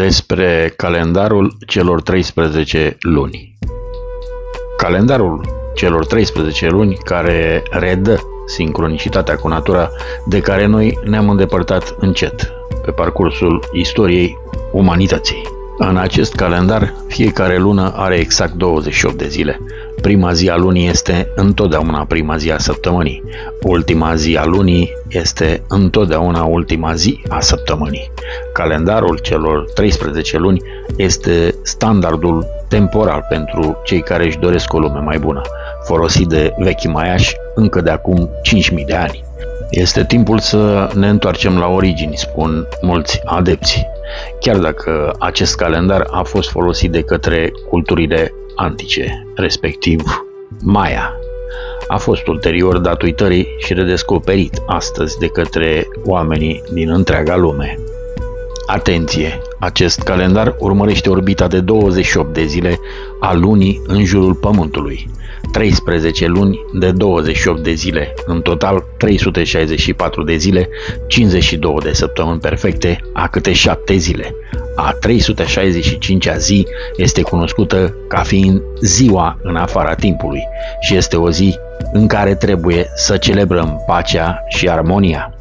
despre calendarul celor 13 luni. Calendarul celor 13 luni care redă sincronicitatea cu natura de care noi ne-am îndepărtat încet pe parcursul istoriei umanității. În acest calendar, fiecare lună are exact 28 de zile. Prima zi a lunii este întotdeauna prima zi a săptămânii. Ultima zi a lunii este întotdeauna ultima zi a săptămânii. Calendarul celor 13 luni este standardul temporal pentru cei care își doresc o lume mai bună, folosit de vechi maiași încă de acum 5.000 de ani. Este timpul să ne întoarcem la origini, spun mulți adepți chiar dacă acest calendar a fost folosit de către culturile antice, respectiv Maya. A fost ulterior dat uitării și redescoperit astăzi de către oamenii din întreaga lume. Atenție! Acest calendar urmărește orbita de 28 de zile a lunii în jurul Pământului. 13 luni de 28 de zile, în total 364 de zile, 52 de săptămâni perfecte, a câte 7 zile. A 365-a zi este cunoscută ca fiind ziua în afara timpului și este o zi în care trebuie să celebrăm pacea și armonia.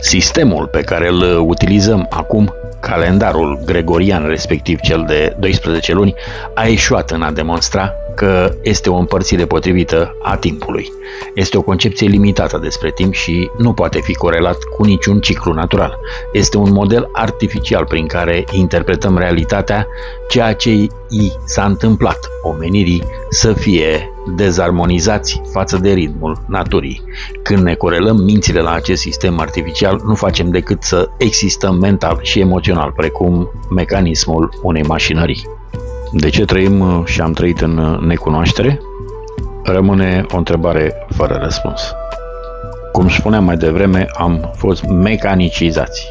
Sistemul pe care îl utilizăm acum, calendarul gregorian, respectiv cel de 12 luni, a eșuat în a demonstra că este o împărțire potrivită a timpului. Este o concepție limitată despre timp și nu poate fi corelat cu niciun ciclu natural. Este un model artificial prin care interpretăm realitatea, ceea ce i s-a întâmplat omenirii să fie dezarmonizați față de ritmul naturii. Când ne corelăm mințile la acest sistem artificial, nu facem decât să existăm mental și emoțional, precum mecanismul unei mașinării. De ce trăim uh, și am trăit în uh, necunoaștere? Rămâne o întrebare fără răspuns. Cum spuneam mai devreme, am fost mecanicizați.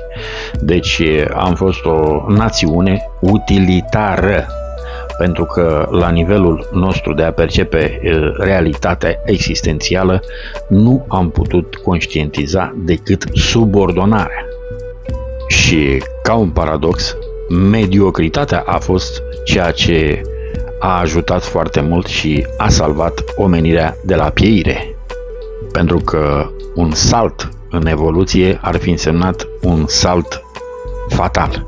Deci am fost o națiune utilitară pentru că la nivelul nostru de a percepe uh, realitatea existențială nu am putut conștientiza decât subordonarea. Și ca un paradox, mediocritatea a fost ceea ce a ajutat foarte mult și a salvat omenirea de la pieire. Pentru că un salt în evoluție ar fi însemnat un salt fatal.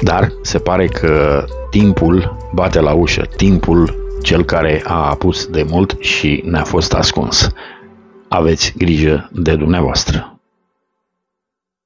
Dar se pare că timpul bate la ușă, timpul cel care a apus de mult și ne-a fost ascuns. Aveți grijă de dumneavoastră.